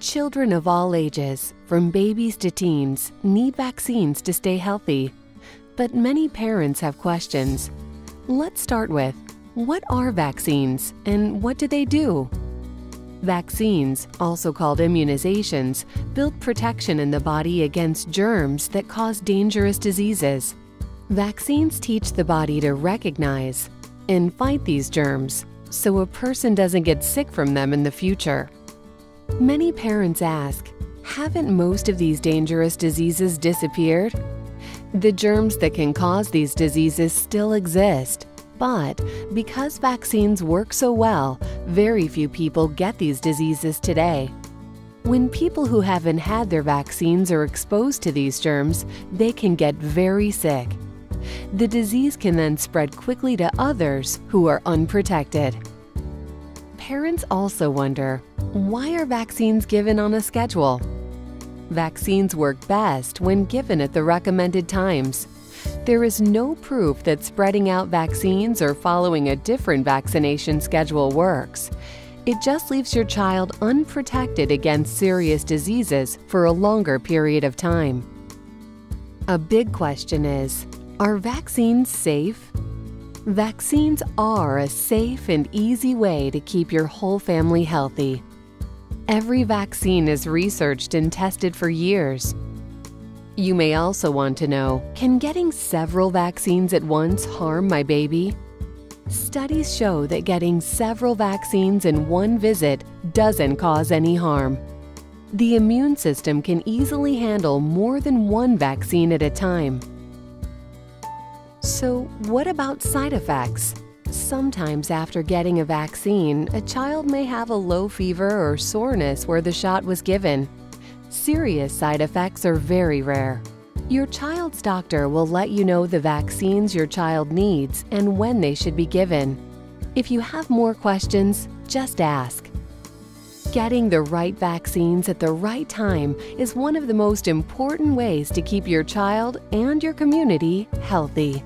Children of all ages, from babies to teens, need vaccines to stay healthy. But many parents have questions. Let's start with what are vaccines and what do they do? Vaccines, also called immunizations, build protection in the body against germs that cause dangerous diseases. Vaccines teach the body to recognize and fight these germs so a person doesn't get sick from them in the future. Many parents ask, haven't most of these dangerous diseases disappeared? The germs that can cause these diseases still exist, but because vaccines work so well, very few people get these diseases today. When people who haven't had their vaccines are exposed to these germs, they can get very sick. The disease can then spread quickly to others who are unprotected. Parents also wonder, why are vaccines given on a schedule? Vaccines work best when given at the recommended times. There is no proof that spreading out vaccines or following a different vaccination schedule works. It just leaves your child unprotected against serious diseases for a longer period of time. A big question is Are vaccines safe? Vaccines are a safe and easy way to keep your whole family healthy. Every vaccine is researched and tested for years. You may also want to know, can getting several vaccines at once harm my baby? Studies show that getting several vaccines in one visit doesn't cause any harm. The immune system can easily handle more than one vaccine at a time. So, what about side effects? Sometimes after getting a vaccine, a child may have a low fever or soreness where the shot was given. Serious side effects are very rare. Your child's doctor will let you know the vaccines your child needs and when they should be given. If you have more questions, just ask. Getting the right vaccines at the right time is one of the most important ways to keep your child and your community healthy.